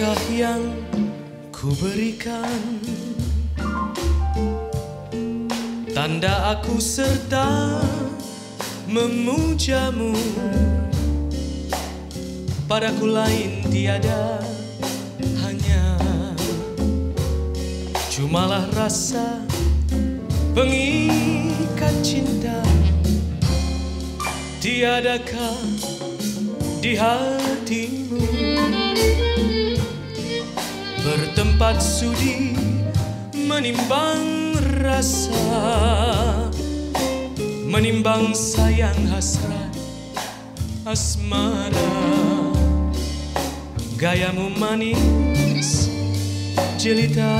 Apakah yang ku berikan Tanda aku serta memujamu? Padaku lain tiada hanya. Cumalah rasa pengikat cinta. Tiadakah di hatimu Bertempat sudi menimbang rasa Menimbang sayang hasrat asmara. Gayamu manis jelita.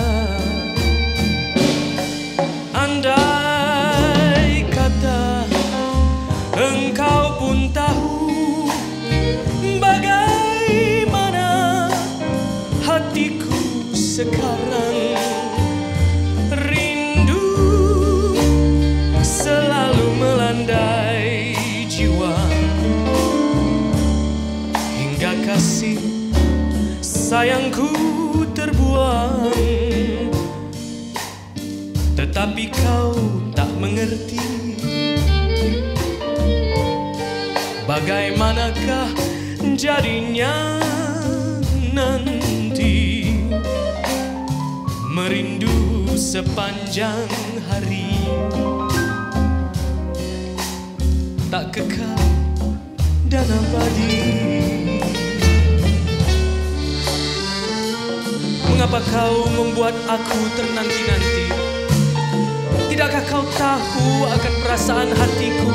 Andai kata engkau pun tahu sekarang Rindu selalu melandai jiwa. Hingga kasih sayangku terbuang. Tetapi kau tak mengerti Bagaimanakah jadinya Merindu sepanjang hari. Tak kekal dan abadi. Mengapa kau membuat aku ternanti-nanti? Tidakkah kau tahu akan perasaan hatiku?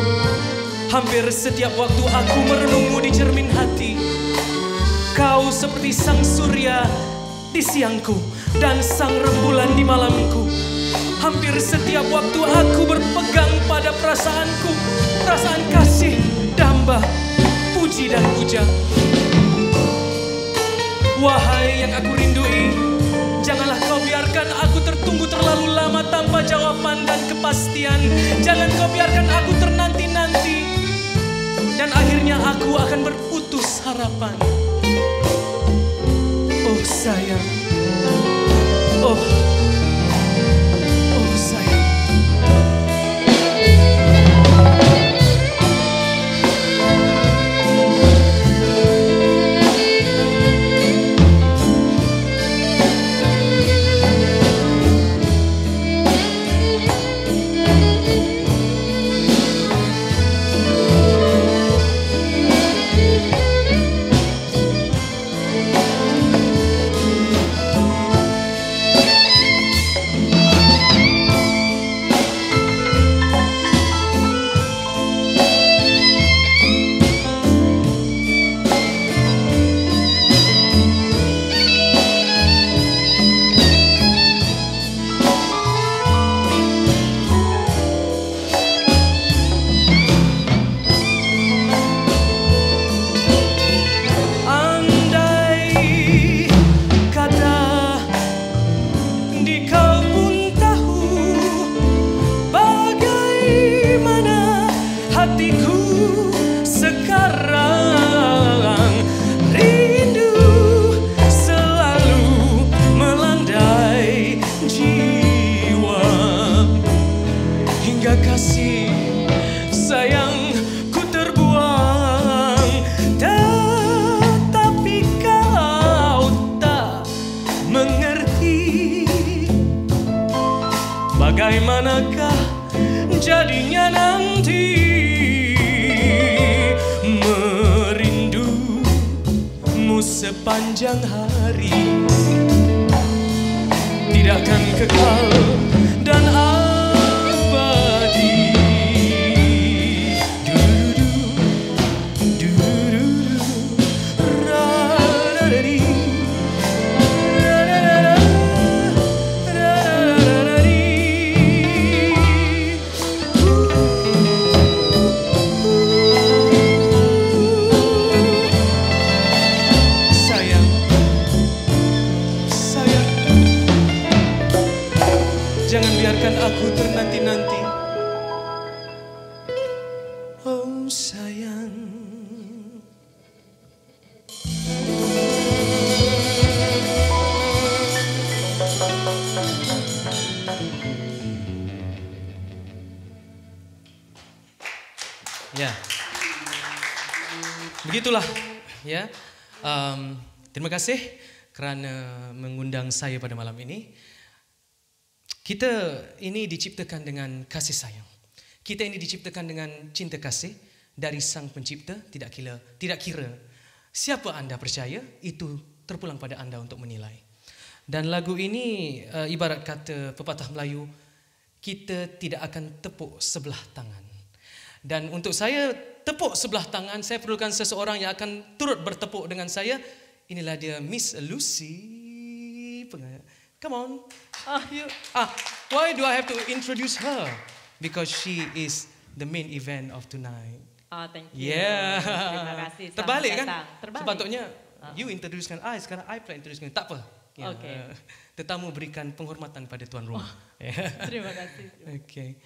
Hampir setiap waktu aku merenungmu di cermin hati. Kau seperti sang surya di siangku Dan sang rembulan di malamku. Hampir setiap waktu aku berpegang pada perasaanku. Perasaan kasih, damba, puji dan puja. Wahai yang aku rindui Janganlah kau biarkan aku tertunggu terlalu lama tanpa jawaban dan kepastian. Jangan kau biarkan aku ternanti-nanti Dan akhirnya aku akan berputus harapan Oh sayang Oh Oh sepanjang hari. Tidakkan kekal Jangan biarkan aku ternanti-nanti. Oh sayang. Ya, begitulah ya. Um, terima kasih kerana mengundang saya pada malam ini. Kita ini diciptakan dengan kasih sayang. Kita ini diciptakan dengan cinta kasih dari Sang Pencipta, tidak kira tidak kira siapa anda percaya, itu terpulang pada anda untuk menilai. Dan lagu ini uh, ibarat kata pepatah Melayu, kita tidak akan tepuk sebelah tangan. Dan untuk saya tepuk sebelah tangan, saya perlukan seseorang yang akan turut bertepuk dengan saya. Inilah dia Miss Lucy. Come on. Ah, you. Ah, why do I have to introduce her? Because she is the main event of tonight. Oh, thank you. Yeah. Terima kasih. Selamat Terbalik kan? Terbalik. Sepatutnya Ah. you introducekan I, sekarang I pula introducekan. Tak apa. Ya, Okay. eh, tetamu berikan penghormatan pada tuan rumah. Ya. Terima kasih. Okay.